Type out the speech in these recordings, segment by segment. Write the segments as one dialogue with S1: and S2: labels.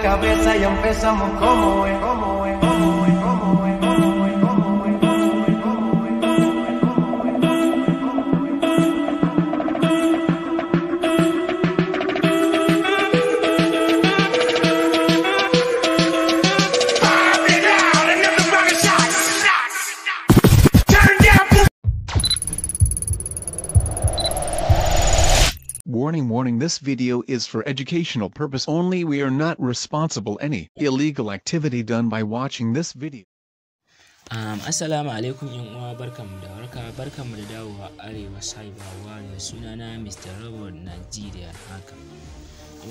S1: cabeza y empezamos como es, como es,
S2: Warning this video is for educational purpose only we are not responsible any illegal activity done by watching this video.
S3: Um, assalamu alaikum yan uwa barkanmu da warka barkanmu da dawowa arewa cyber warrior sunana Mr. Robert Nigeria haka.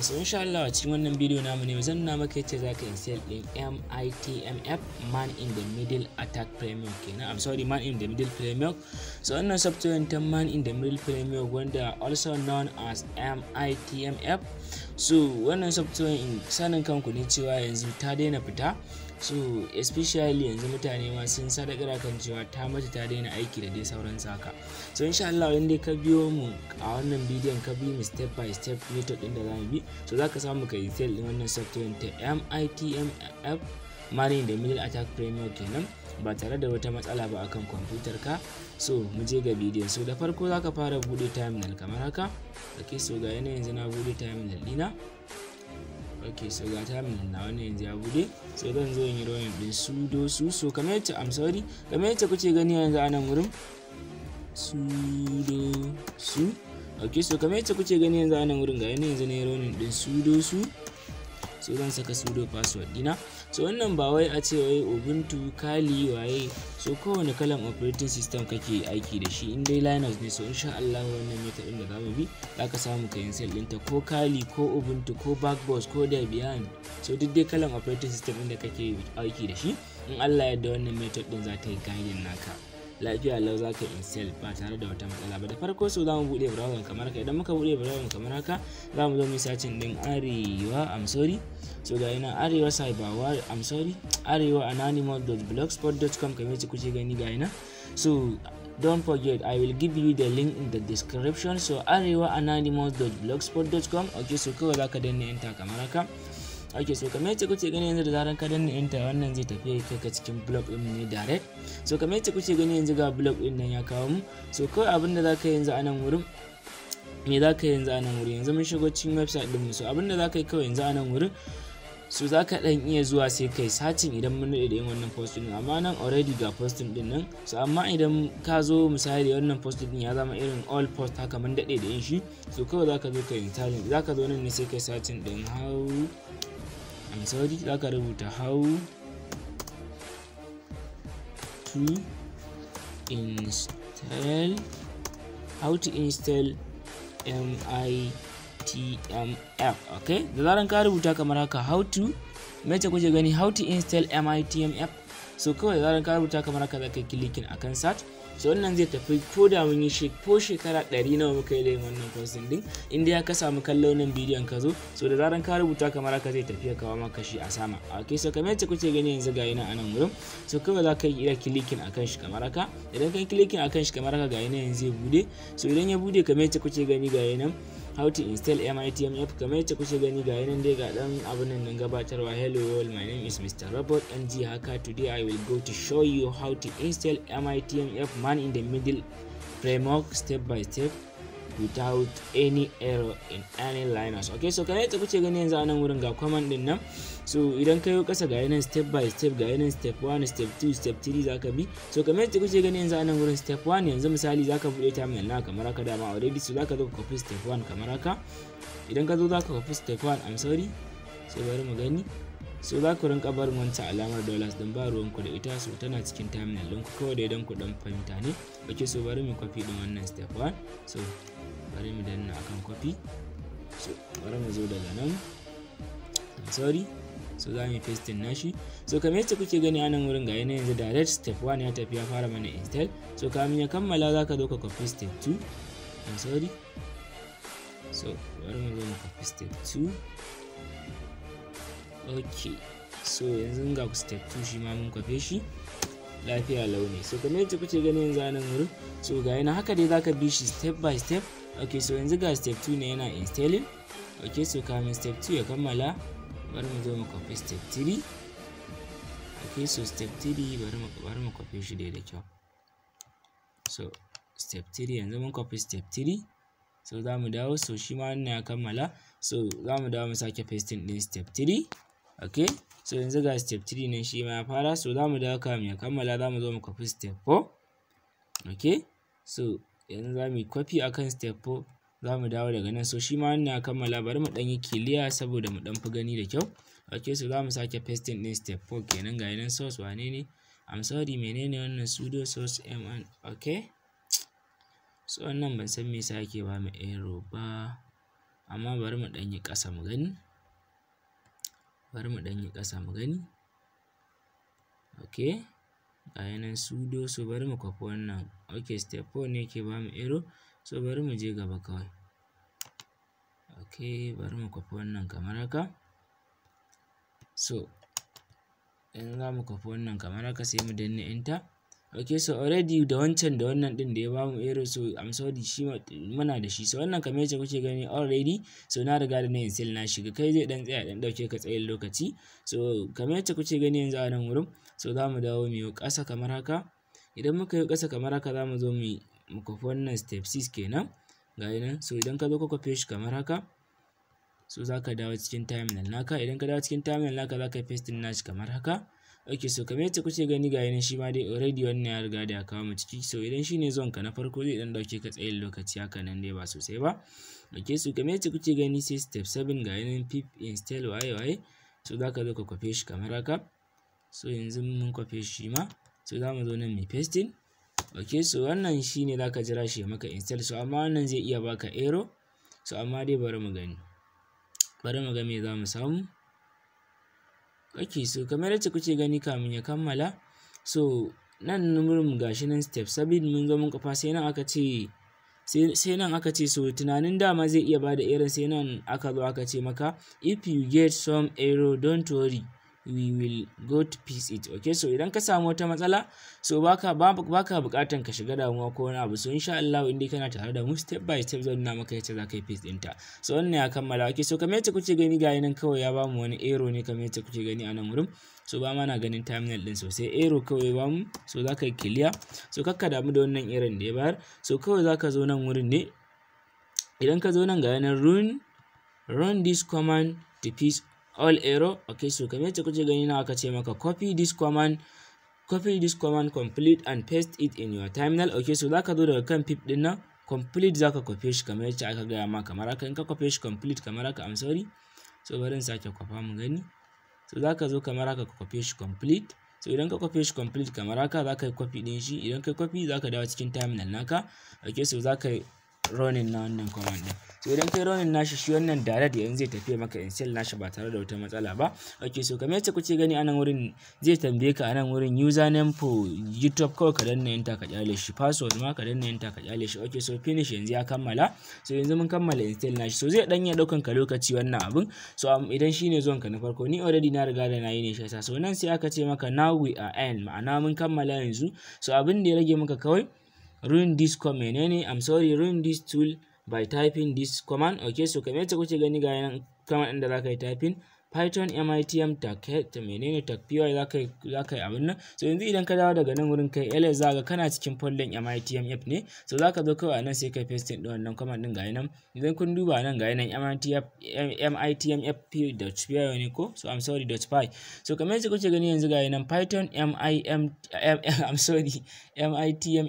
S3: So insha Allah a cikin wannan bidiyo namu ne zan nuna maka yadda zaka install din MITMF Man in the Middle Attack Framework kenan. I'm sorry Man in the Middle Framework. So wannan software ta Man in the Middle Framework wanda also known as MITMF. So wannan software in sanin kanku ne cewa yanzu ta daina fita. So especially yanzu mutane ma sun sadakar kan cewa ta mata ta daina aiki da dai sauran saka so insha Allah idan dai ka biyo mu a wannan bidiyon ka bi mu step by step method din da za mu bi so zaka samu ka install din wannan software ta MITMF Money the Middle Attack Framework kenan ba tare da wata matsala ba akan kwamfutar ka. So mu je ga bidiyon. So da farko zaka fara buɗe terminal kamar haka. Okay so ga yana yanzu na buɗe terminal dina ok so ga terminal na wannan yanzu ya buɗe so zan zo in yi rolling din sudo su. So kamar yadda i'm sorry kamar yadda kuke gani yanzu a nan wurin sudo su. Ok so kamar yadda kuke gani yanzu a nan wurin ga yanzu ne rolling din sudo su. So zan saka sudo password dina. So wannan ba wai a ce wai ubuntu kali waye? So kowane kalan operating system kake aiki da shi in dai linux ne so insha Allah wannan method din da za mu bi zaka samu ka install ɗinta ko kali ko ubuntu ko backbox ko debian. So duk dai kalan operating system din da kake aiki da shi in Allah yadda wannan method din za ta yi guiding naka. Lafiya lau za ka install ba tare da wata matsala ba. Da farko so za mu buɗe browser kamar haka. Idan muka buɗe browser kamar haka za mu zo mu sacin din arewa i'm sorry. So ga yana arewa cyberwar i'm sorry. Arewa anonymous.blogspot.com kamar yadda kuke gani ga yana so don't forget i will give you the link in the description. So arewa anonymous.blogspot.com okay so kawai za ka danna enter kamar haka. Ok so kamar yadda kuke gani yanzu da zaran ka danna enter wannan zai tafi kai ka cikin blog din ne direct. So kamar yadda kuke gani yanzu ga blog ɗin nan ya kawo mu. So kawai abin da zaka yi yanzu a nan wurin me za ka yi yanzu a nan wurin? Yanzu mun shigo cikin website din mu. So abin da za ka yi kawai yanzu a nan wurin so za ka dan iya zuwa sai kai sacin idan mun da yin wannan posting amma nan already ga posting ɗin nan. So amma idan ka zo misali wannan posting din ya zama irin all post haka mun daɗe da yin shi so kawai za ka zo ka yi za ka zo nan ne sai kai sacin din how I'm sorry za ka rubuta how to install how to install mitmf okay? Da zaran ka rubuta kamar haka how to mace kuke gani? How to install mitmf so kawai da zaran ka rubuta kamar haka za ka kilikin akan search. So wannan zai tafi ko da mun yi ko shekara ɗari nawa muka yi da wannan posting din inda ya ka samu kallon nan bidiyon ka zo so da zaran ka rubuta kamar haka zai tafi ya kawo maka shi a sama. Ok so kamar yadda kuke gani yanzu ga yana a nan wurin. So kawai za ka iya kilikin akan shi kamar haka. Idan ka yi kilikin akan shi kamar haka ga yana yanzu zai buɗe so idan ya buɗe kamar yadda kuke gani ga yana how to install mitmf kamar yadda kuke gani ga yanan dai ga dan abin nan gabatarwa. Hello world my name is mr robert ng haka today i will go to show you how to install mitmf man in the middle framework step by step. Without any error in any liners. Okay so kamar yadda kuke gani yanzu a nan wurin ga command ɗin nan. So idan ka yi kasa ga yanan step by step ga yanan step 1 step 2 step 3 zaka bi. So kamar yadda kuke gani yanzu a nan wurin step 1 yanzu misali zaka buɗe terminal na kamar haka dama already. So zaka zo ka copy step 1 kamar haka. Idan ka zo zaka copy step 1 i'm sorry. So bari mu gani. So za ku rinka barin wancan alamar dollars din ba ruwanku da ita so tana cikin terminal ɗinku kawai da idan ku dan fahimta ne. Ok so bari mu copy din wannan step 1 so bari mu danna akan copy. So bari mu zo daga nan. I'm sorry. So za mu pasting nashi. So kamar yadda kuke gani a nan wurin ga yana yanzu direct step 1 ya tafi ya fara mana install. So kamin ya kammala za ka zo ka copy step 2 I'm sorry. So bari mu zo mu copy step 2 ok so yanzu ga step 2 shi ma mun kwafe shi. Lafiya launi. So kamar yadda kuke gani yanzu a nan wurin so ga yana haka dai zaka bi shi step by step. Ok so yanzu ga step 2 ne yana installing. Ok so kamin step 2 ya kammala bari mu zo mu copy step 3 okay so step 3 bari mu copy shi dai da kyau. So step 3 yanzu mun copy step 3 so za mu dawo so shi ma wannan ya kammala. So za mu dawo mu sake pasting din step 3 okay so yanzu ga step 3 nan shi ma ya fara. So za mu dawo kamin ya kammala za mu zo mu copy step 4 okay so yanzu za mu yi copy akan step 4 za mu dawo daga nan. So shi ma wannan ya kammala. Bari mu ɗan yi clear saboda mu ɗan fi gani da kyau. Okay so za mu sake pasting din step 4 kenan. Ga nan source wane ne? I'm sorry menene wannan sudo source mn okay so wannan ban san me yasa yake ba mu error ba amma bari mu ɗan yi ƙasa mu gani. Bari mu ɗan yi ƙasa mu gani. Okay ga nan sudo so bari mu kwafi wannan. Okay step 4 ne ke ba mu error so bari mu je gaba kawai. Okay bari mu kwafi wannan kamar haka. So in za mu kwafi wannan kamar haka sai mu danna enter. Okay so already da wancan da wannan din da ya ba mu error so I'm sorry shi muna da shi. So wannan kamar yadda kuke gani already so na riga da na install na shiga. Kai zai dan tsaya dan ɗauke ka tsayin lokaci. So kamar yadda kuke gani yanzu a nan wurin so za mu dawo mu yi ƙasa kamar haka. Idan muka yi ƙasa kamar haka za mu zo mu mu kwafi wannan step 6 kenan. Ga nan. So idan ka zo ka kwafe shi kamar haka so za ka dawo cikin timeline naka. Idan ka dawo cikin timeline naka za ka yi pasting nashi kamar haka. Ok so kamar yadda kuke gani ga yanan shi ma dai already wannan ya riga da ya kawo mu ciki. So idan shi ne zuwan ka na farko zai dan ɗauke ka tsayin lokaci haka nan dai ba sosai ba. Ok so kamar yadda kuke gani sai step 7 ga yanan pip install waye waye. So za ka zo ka kwafe shi kamar haka. So yanzu mun kwafe shi ma. So za mu zo nan mai pasting. Ok so wannan shi ne za ka jira shi ya maka install. So amma wannan zai iya baka error. So amma dai bari mu gani. Bari mu ga me za mu samu. Ok so? Kamar yadda kuke gani kamin ya kammala. So nan wurin gashi nan step 7 mun zo mun kafa sai nan aka ce sai nan aka ce so tunanin dama zai iya ba da error sai nan aka zo aka ce maka if you get some error don't worry. We will go to fix it okay? So idan ka samu wata matsala so baka baka bukatan ka shiga damuwa ko wani abu. So insha Allah in dai kana tare da mu step by step zan nuna maka yadda zaka yi fix ɗinta so wannan ya kammala okay? So kamar yadda kuke gani ga nan kawai ya ba mu wani error ne kamar yadda kuke gani a nan wurin. So ba ma na ganin terminal din sosai. Error kawai ba mu so zaka yi clear. So kakka damu da wannan error da ya bayar. So kawai zaka zo nan wurin ne. Idan ka zo nan ga nan run run this command to fix all error okay so kamar yadda kuke gani na aka ce maka copy this command copy this command complete and paste it in your terminal okay so zaka zo daga kan pip ɗin nan complete zaka copy shi kamar yadda aka gaya ma kamar haka in ka copy shi complete kamar haka I'm sorry. So bari in sake kwafa mu gani. So zaka zo kamar haka ka copy shi complete. So idan ka copy shi complete kamar haka zaka yi copy din shi. Idan ka copy zaka dawo cikin terminal naka okay so zaka running na wannan command din. So idan kai running nashi shi wannan direct yanzu zai tafi maka install nashi ba tare da wata matsala ba. Okay so kamar yadda kuke gani a nan wurin zai tambaye ka a nan wurin username for youtube kawai ka danna enter ka ƙyale shi. Password ma ka danna enter ka ƙyale shi. Okay so finish yanzu ya kammala. So yanzu mun kammala install nashi. So zai dan ya ɗaukan ka lokaci wannan abun. So idan shine zuwan ka na farko ni already na riga da na yi ne shi so nan sai aka ce maka now we are end. Ma'ana mun kammala yanzu. So abin da ya rage maka kawai ruin this command. Menene? I'm sorry ruin this tool by typing this command. Okay so kamar yadda kuke gani ga nan command din da zaka yi typing python mitm tag ta menene tag py zaka yi zaka yi abin nan. So yanzu idan ka dawo daga nan wurin kai ls zaka kana cikin folder mitm app ne. So zaka zo kawai nan sai kai paste din wannan command din ga nan idan kun duba nan ga nan mitm app py ne ko? So i'm sorry .py so kamar yadda kuke gani yanzu ga nan python mim i'm sorry mitm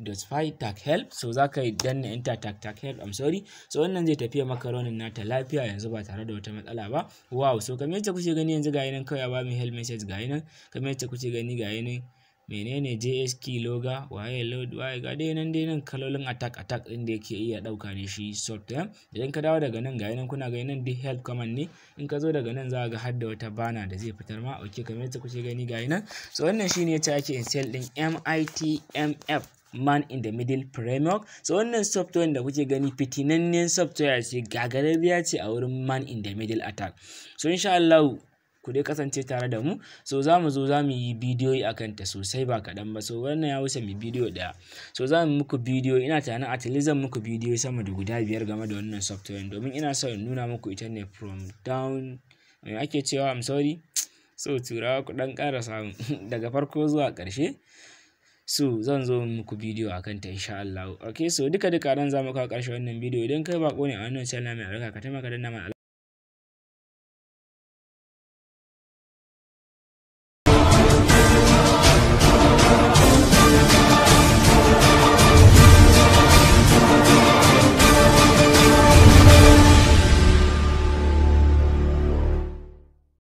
S3: app .py tag help? So za ka danna enter tag tag help. I'm sorry. So wannan zai tafiya maka ronin nata lafiya yanzu ba tare da wata matsala ba. Wow. So kamar yadda kuke gani yanzu ga nan kawai ba mu help message ga nan kamar yadda kuke gani ga nan menene JS key loga? Waye load waye? Ga dai nan dai nan kalolin attack attack din da yake iya ɗauka ne shi software idan ka dawo daga nan ga nan kuna ga nan duk help command ne. In ka zo daga nan za ga har da wata bana da zai fitar ma. Okay kamar yadda kuke gani ga nan so wannan shine yadda ake install din MITMF man in the middle framework. So wannan software da kuke gani fitinannen software ce gagararriya ce a wurin man in the middle attack. So insha Allah ku dai kasance tare da mu. So za mu zo za mu yi bidiyoyi a kanta sosai ba kaɗan ba. So wannan ya wuce mu bidiyo ɗaya. So za mu muku bidiyo ina tunanin at least zan muku bidiyo sama da guda biyar game da wannan software. Domin ina so in nuna muku ita ne from down ake cewa? I'm sorry. So turawa ku dan ƙara samu. Daga farko zuwa ƙarshe. So zan zo muku bidiyo akan ta insha Allah. Okay so duka duka nan za mu kawo ƙarshen wannan bidiyo. Idan kai bako ne a wannan channel mai albarka ka taimaka danna mana